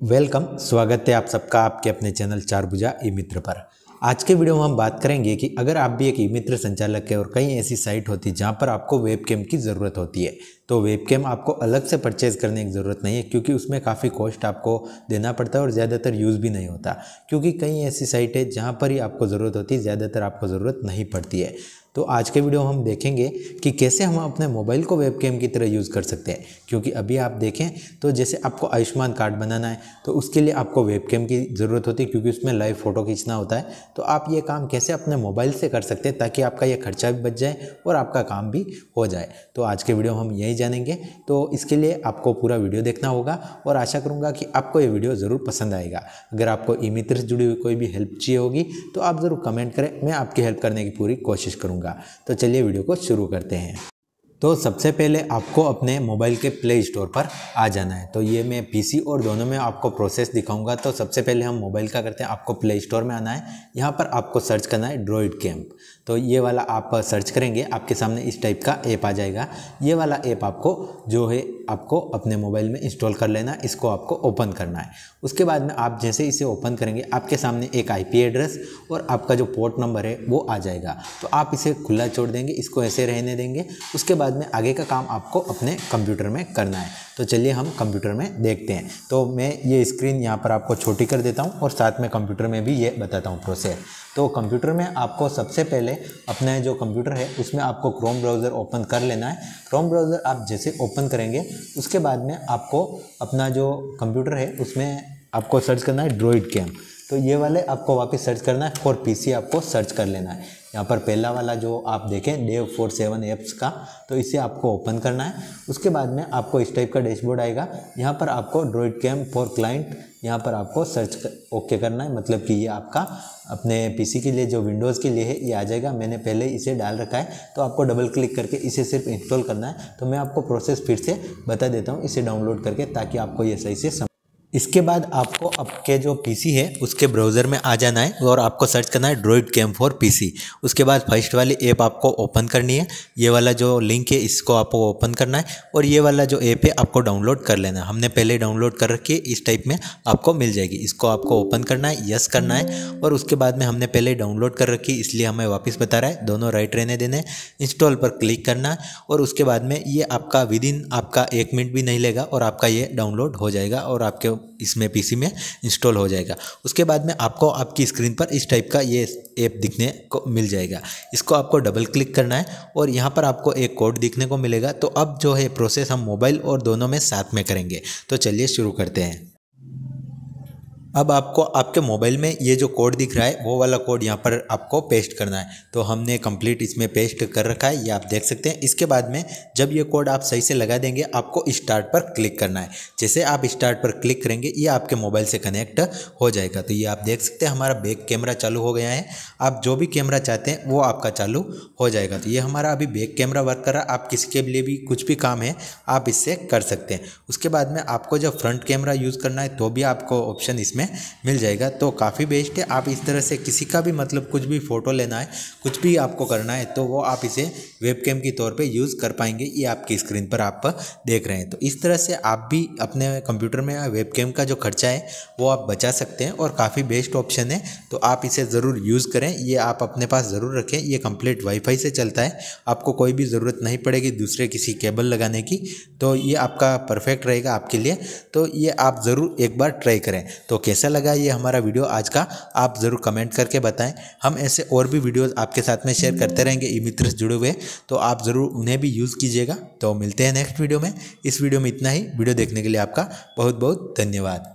Welcome, स्वागत है आप सबका आपके अपने चैनल चार भुजा ई मित्र पर। आज के वीडियो में हम बात करेंगे कि अगर आप भी एक ई मित्र संचालक है और कई ऐसी साइट होती है जहाँ पर आपको वेब कैम की ज़रूरत होती है तो वेब कैम आपको अलग से परचेज़ करने की ज़रूरत नहीं है, क्योंकि उसमें काफ़ी कॉस्ट आपको देना पड़ता है और ज़्यादातर यूज़ भी नहीं होता। क्योंकि कई ऐसी साइट है जहाँ पर ही आपको ज़रूरत होती है ज़्यादातर आपको ज़रूरत नहीं पड़ती है। तो आज के वीडियो में हम देखेंगे कि कैसे हम अपने मोबाइल को वेबकैम की तरह यूज़ कर सकते हैं। क्योंकि अभी आप देखें तो जैसे आपको आयुष्मान कार्ड बनाना है तो उसके लिए आपको वेबकैम की ज़रूरत होती है, क्योंकि उसमें लाइव फ़ोटो खींचना होता है। तो आप ये काम कैसे अपने मोबाइल से कर सकते हैं, ताकि आपका यह खर्चा भी बच जाए और आपका काम भी हो जाए। तो आज के वीडियो हम यही जानेंगे। तो इसके लिए आपको पूरा वीडियो देखना होगा और आशा करूँगा कि आपको ये वीडियो ज़रूर पसंद आएगा। अगर आपको ई मित्र से जुड़ी हुई कोई भी हेल्प चाहिए होगी तो आप ज़रूर कमेंट करें, मैं आपकी हेल्प करने की पूरी कोशिश करूँगा। करूँगा तो चलिए वीडियो को शुरू करते हैं। तो सबसे पहले आपको अपने मोबाइल के प्ले स्टोर पर आ जाना है। तो ये मैं पीसी और दोनों में आपको प्रोसेस दिखाऊँगा। तो सबसे पहले हम मोबाइल का करते हैं। आपको प्ले स्टोर में आना है। यहाँ पर आपको सर्च करना है ड्रॉइड कैम्प तो ये वाला आप सर्च करेंगे, आपके सामने इस टाइप का ऐप आ जाएगा। ये वाला ऐप आपको जो है आपको अपने मोबाइल में इंस्टॉल कर लेना इसको आपको ओपन करना है। उसके बाद में आप जैसे इसे ओपन करेंगे, आपके सामने एक आईपी एड्रेस और आपका जो पोर्ट नंबर है, वो आ जाएगा। तो आप इसे खुला छोड़ देंगे, इसको ऐसे रहने देंगे। उसके बाद में आगे का काम आपको अपने कंप्यूटर में करना है। तो चलिए हम कंप्यूटर में देखते हैं। तो मैं ये स्क्रीन यहाँ पर आपको छोटी कर देता हूँ और साथ में कंप्यूटर में भी ये बताता हूँ प्रोसेस। तो कंप्यूटर में आपको सबसे पहले अपना जो कंप्यूटर है, उसमें आपको क्रोम ब्राउज़र ओपन कर लेना है। क्रोम ब्राउज़र आप जैसे ओपन करेंगे, उसके बाद में आपको अपना जो कंप्यूटर है, उसमें आपको सर्च करना है ड्रॉइड कैम तो ये वाले आपको वापस सर्च करना है और पीसी आपको सर्च कर लेना है। यहाँ पर पहला वाला जो आप देखें डेव फोर सेवन एप्स का तो इसे आपको ओपन करना है। उसके बाद में आपको इस टाइप का डैशबोर्ड आएगा। यहाँ पर आपको ड्रॉइड कैम फॉर क्लाइंट यहाँ पर आपको सर्च कर, ओके करना है। मतलब कि ये आपका अपने पीसी के लिए जो विंडोज़ के लिए है ये आ जाएगा। मैंने पहले इसे डाल रखा है तो आपको डबल क्लिक करके इसे सिर्फ़ इंस्टॉल करना है। तो मैं आपको प्रोसेस फिर से बता देता हूँ इसे डाउनलोड करके ताकि आपको ये सही से इसके बाद आपको आपके जो पीसी है, उसके ब्राउज़र में आ जाना है और आपको सर्च करना है ड्रॉइड कैम फॉर पीसी उसके बाद फ़र्स्ट वाली ऐप आपको ओपन करनी है। ये वाला जो लिंक है, इसको आपको ओपन करना है और ये वाला जो ऐप है, आपको डाउनलोड कर लेना है। हमने पहले डाउनलोड कर रखी है, इस टाइप में आपको मिल जाएगी। इसको आपको ओपन करना है यस करना है और उसके बाद में हमने पहले डाउनलोड कर रखी इसलिए हमें वापस बता रहा है। दोनों राइट रहने देने इंस्टॉल पर क्लिक करना है और उसके बाद में ये आपका विद इन आपका एक मिनट भी नहीं लेगा और आपका ये डाउनलोड हो जाएगा और आपके इसमें पीसी में इंस्टॉल हो जाएगा। उसके बाद में आपको आपकी स्क्रीन पर इस टाइप का ये ऐप दिखने को मिल जाएगा। इसको आपको डबल क्लिक करना है और यहाँ पर आपको एक कोड दिखने को मिलेगा। तो अब जो है प्रोसेस हम मोबाइल और दोनों में साथ में करेंगे। तो चलिए शुरू करते हैं। अब आपको, आपके मोबाइल में ये जो कोड दिख रहा है, वो वाला कोड यहाँ पर आपको पेस्ट करना है। तो हमने कंप्लीट इसमें पेस्ट कर रखा है, ये आप देख सकते हैं। इसके बाद में जब ये कोड आप सही से लगा देंगे, आपको स्टार्ट पर क्लिक करना है। जैसे आप स्टार्ट पर क्लिक करेंगे, ये आपके मोबाइल से कनेक्ट हो जाएगा। तो ये आप देख सकते हैं, हमारा बैक कैमरा चालू हो गया है। आप जो भी कैमरा चाहते हैं, वो आपका चालू हो जाएगा। तो ये हमारा अभी बैक कैमरा वर्क कर रहा है। आप किसी के लिए भी कुछ भी काम है, आप इससे कर सकते हैं। उसके बाद में आपको जब फ्रंट कैमरा यूज़ करना है तो भी आपको ऑप्शन इसमें में मिल जाएगा। तो काफ़ी बेस्ट है। आप इस तरह से किसी का भी मतलब कुछ भी फ़ोटो लेना है, कुछ भी आपको करना है तो वो आप इसे वेबकैम की तौर पे यूज़ कर पाएँगे। ये आपकी स्क्रीन पर आप देख रहे हैं। तो इस तरह से आप भी अपने कंप्यूटर में वेबकैम का जो खर्चा है, वो आप बचा सकते हैं और काफ़ी बेस्ट ऑप्शन है। तो आप इसे ज़रूर यूज़ करें। ये आप अपने पास ज़रूर रखें। ये कंप्लीट वाईफाई से चलता है। आपको कोई भी ज़रूरत नहीं पड़ेगी दूसरे किसी केबल लगाने की। तो ये आपका परफेक्ट रहेगा आपके लिए। तो ये आप ज़रूर एक बार ट्राई करें। तो कैसे कैसा लगा ये हमारा वीडियो आज का, आप ज़रूर कमेंट करके बताएँ। हम ऐसे और भी वीडियोस आपके साथ में शेयर करते रहेंगे ई मित्र से जुड़े हुए। तो आप ज़रूर उन्हें भी यूज़ कीजिएगा। तो मिलते हैं नेक्स्ट वीडियो में। इस वीडियो में इतना ही। वीडियो देखने के लिए आपका बहुत बहुत धन्यवाद।